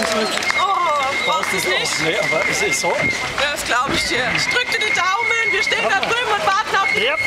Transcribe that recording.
geht's noch. Oh, brauchst es nicht? Nee, aber es ist so. Das glaube ich dir. Ich drücke dir die Daumen. Wir stehen da drüben und warten auf die Yep.